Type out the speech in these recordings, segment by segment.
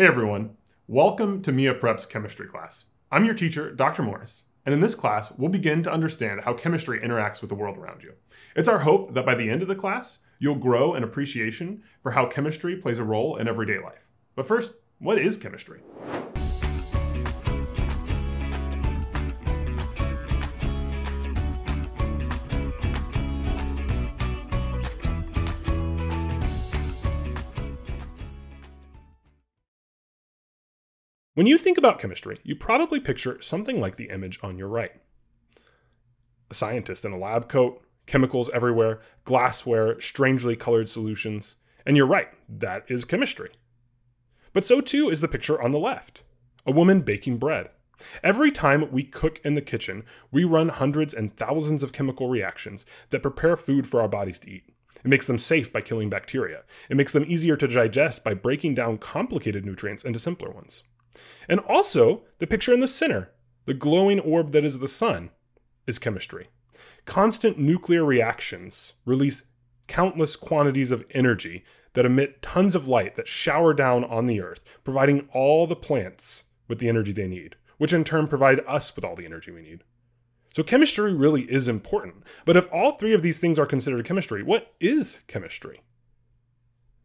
Hey everyone, welcome to MiaPrep's chemistry class. I'm your teacher, Dr. Morris, and in this class, we'll begin to understand how chemistry interacts with the world around you. It's our hope that by the end of the class, you'll grow an appreciation for how chemistry plays a role in everyday life. But first, what is chemistry? When you think about chemistry, you probably picture something like the image on your right. A scientist in a lab coat, chemicals everywhere, glassware, strangely colored solutions. And you're right, that is chemistry. But so too is the picture on the left a woman baking bread. Every time we cook in the kitchen, we run hundreds and thousands of chemical reactions that prepare food for our bodies to eat. It makes them safe by killing bacteria. It makes them easier to digest by breaking down complicated nutrients into simpler ones. And also, the picture in the center, the glowing orb that is the sun, is chemistry. Constant nuclear reactions release countless quantities of energy that emit tons of light that shower down on the earth, providing all the plants with the energy they need, which in turn provide us with all the energy we need. So chemistry really is important. But if all three of these things are considered chemistry, what is chemistry?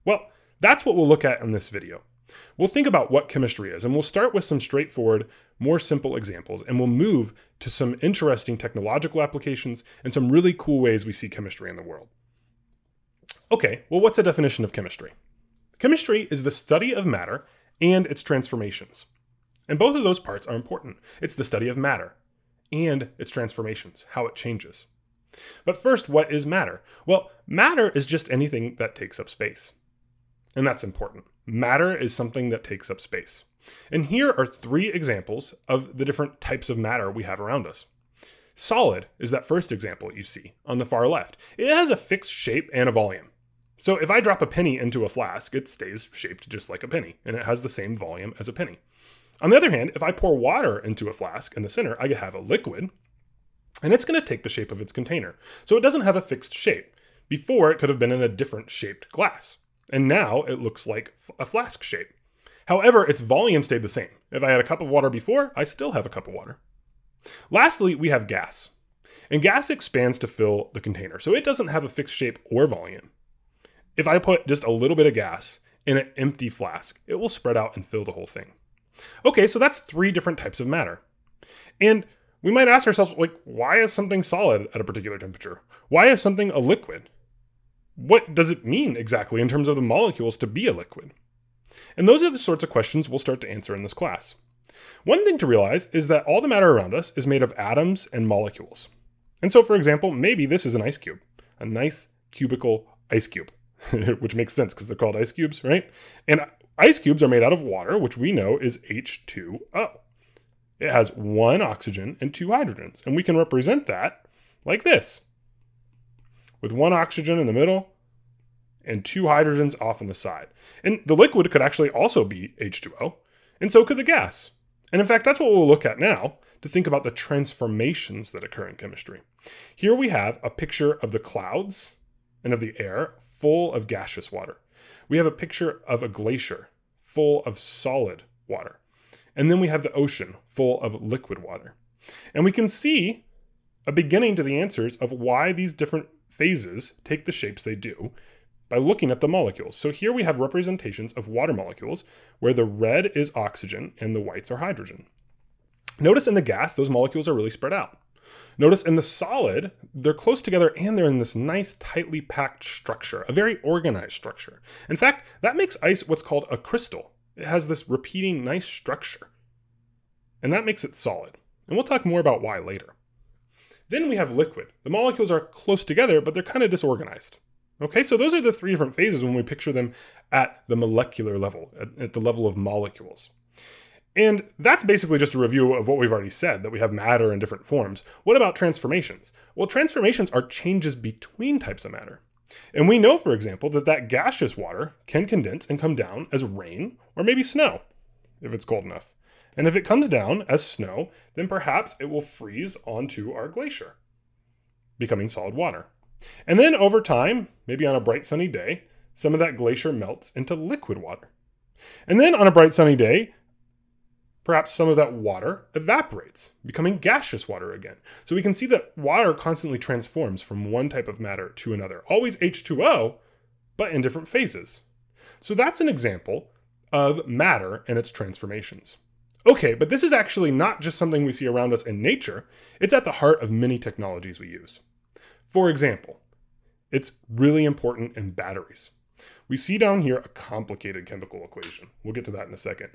Well, that's what we'll look at in this video. We'll think about what chemistry is, and we'll start with some straightforward, more simple examples, and we'll move to some interesting technological applications and some really cool ways we see chemistry in the world. Okay, well, what's a definition of chemistry? Chemistry is the study of matter and its transformations. And both of those parts are important. It's the study of matter and its transformations, how it changes. But first, what is matter? Well, matter is just anything that takes up space. And that's important. Matter is something that takes up space. And here are three examples of the different types of matter we have around us. Solid is that first example you see on the far left. It has a fixed shape and a volume. So if I drop a penny into a flask, it stays shaped just like a penny, and it has the same volume as a penny. On the other hand, if I pour water into a flask in the center, I have a liquid, and it's going to take the shape of its container. So it doesn't have a fixed shape. Before, it could have been in a different shaped glass. And now it looks like a flask shape. However, its volume stayed the same. If I had a cup of water before, I still have a cup of water. Lastly, we have gas. And gas expands to fill the container, so it doesn't have a fixed shape or volume. If I put just a little bit of gas in an empty flask, it will spread out and fill the whole thing. Okay, so that's three different types of matter. And we might ask ourselves, like, why is something solid at a particular temperature? Why is something a liquid? What does it mean exactly in terms of the molecules to be a liquid? And those are the sorts of questions we'll start to answer in this class. One thing to realize is that all the matter around us is made of atoms and molecules. And so, for example, maybe this is an ice cube, a nice cubical ice cube, which makes sense because they're called ice cubes, right? And ice cubes are made out of water, which we know is H2O. It has one oxygen and two hydrogens, and we can represent that like this with one oxygen in the middle and two hydrogens off on the side. And the liquid could actually also be H2O, and so could the gas. And in fact, that's what we'll look at now to think about the transformations that occur in chemistry. Here we have a picture of the clouds and of the air full of gaseous water. We have a picture of a glacier full of solid water. And then we have the ocean full of liquid water. And we can see a beginning to the answers of why these different phases take the shapes they do by looking at the molecules. So here we have representations of water molecules where the red is oxygen and the whites are hydrogen. Notice in the gas, those molecules are really spread out. Notice in the solid, they're close together and they're in this nice, tightly packed structure, a very organized structure. In fact, that makes ice what's called a crystal. It has this repeating, nice structure. And that makes it solid. And we'll talk more about why later. Then we have liquid. The molecules are close together, but they're kind of disorganized. Okay, so those are the three different phases when we picture them at the molecular level, at, at, the level of molecules. And that's basically just a review of what we've already said, that we have matter in different forms. What about transformations? Well, transformations are changes between types of matter. And we know, for example, that that gaseous water can condense and come down as rain or maybe snow, if it's cold enough. And if it comes down as snow, then perhaps it will freeze onto our glacier, becoming solid water. And then over time, maybe on a bright sunny day, some of that glacier melts into liquid water. And then on a bright sunny day, perhaps some of that water evaporates, becoming gaseous water again. So we can see that water constantly transforms from one type of matter to another, always H2O, but in different phases. So that's an example of matter and its transformations. Okay, but this is actually not just something we see around us in nature, it's at the heart of many technologies we use. For example, it's really important in batteries. We see down here a complicated chemical equation. We'll get to that in a second.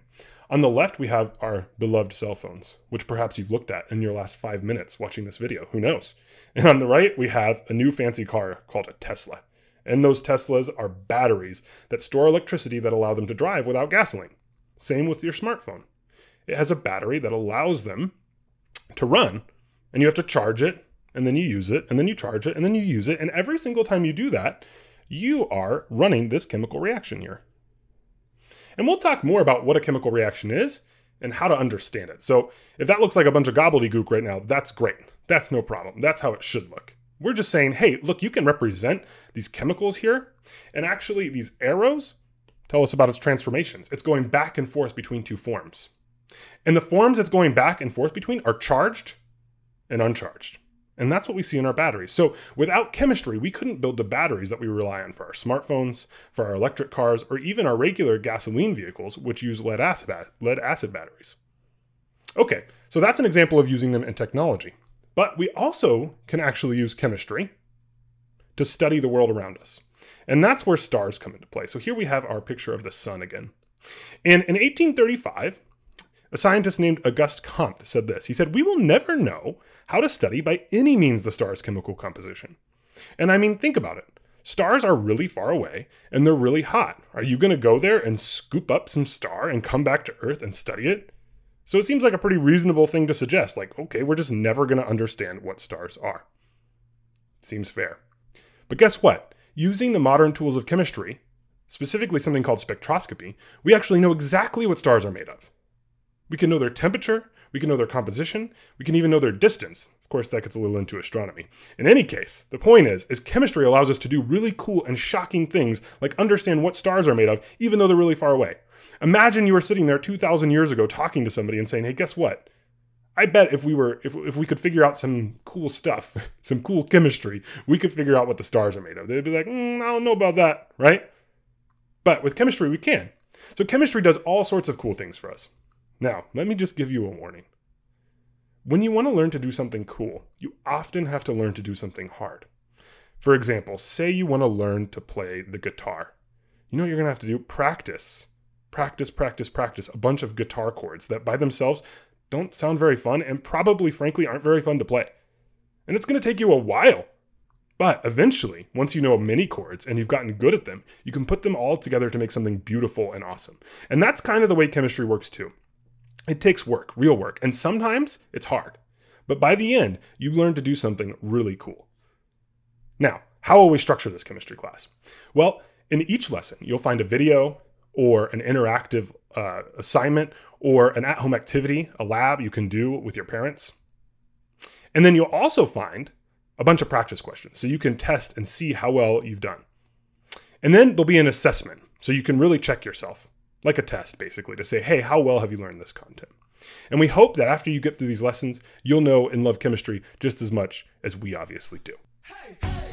On the left, we have our beloved cell phones, which perhaps you've looked at in your last five minutes watching this video. Who knows? And on the right, we have a new fancy car called a Tesla. And those Teslas are batteries that store electricity that allow them to drive without gasoline. Same with your smartphone. It has a battery that allows them to run, and you have to charge it, and then you use it, and then you charge it, and then you use it. And every single time you do that, you are running this chemical reaction here. And we'll talk more about what a chemical reaction is and how to understand it. So if that looks like a bunch of gobbledygook right now, that's great. That's no problem. That's how it should look. We're just saying, hey, look, you can represent these chemicals here. And actually, these arrows tell us about its transformations. It's going back and forth between two forms. And the forms it's going back and forth between are charged and uncharged. And that's what we see in our batteries. So without chemistry, we couldn't build the batteries that we rely on for our smartphones, for our electric cars, or even our regular gasoline vehicles, which use lead acid, lead acid batteries. Okay, so that's an example of using them in technology. But we also can actually use chemistry to study the world around us. And that's where stars come into play. So here we have our picture of the sun again. And in 1835, a scientist named Auguste Comte said this. He said, We will never know how to study by any means the star's chemical composition. And I mean, think about it. Stars are really far away and they're really hot. Are you going to go there and scoop up some star and come back to Earth and study it? So it seems like a pretty reasonable thing to suggest. Like, okay, we're just never going to understand what stars are. Seems fair. But guess what? Using the modern tools of chemistry, specifically something called spectroscopy, we actually know exactly what stars are made of. We can know their temperature, we can know their composition, we can even know their distance. Of course, that gets a little into astronomy. In any case, the point is, is chemistry allows us to do really cool and shocking things like understand what stars are made of, even though they're really far away. Imagine you were sitting there 2,000 years ago talking to somebody and saying, hey, guess what? I bet if we were if, if we could figure out some cool stuff, some cool chemistry, we could figure out what the stars are made of. They'd be like, mm, I don't know about that, right? But with chemistry, we can. So chemistry does all sorts of cool things for us. Now, let me just give you a warning. When you want to learn to do something cool, you often have to learn to do something hard. For example, say you want to learn to play the guitar. You know what you're going to have to do? Practice. Practice, practice, practice a bunch of guitar chords that by themselves don't sound very fun and probably, frankly, aren't very fun to play. And it's going to take you a while. But eventually, once you know many chords and you've gotten good at them, you can put them all together to make something beautiful and awesome. And that's kind of the way chemistry works too. It takes work, real work, and sometimes it's hard. But by the end, you learn to do something really cool. Now, how will we structure this chemistry class? Well, in each lesson, you'll find a video or an interactive uh, assignment or an at home activity, a lab you can do with your parents. And then you'll also find a bunch of practice questions so you can test and see how well you've done. And then there'll be an assessment so you can really check yourself like a test basically to say, hey, how well have you learned this content? And we hope that after you get through these lessons, you'll know and love chemistry just as much as we obviously do. Hey, hey.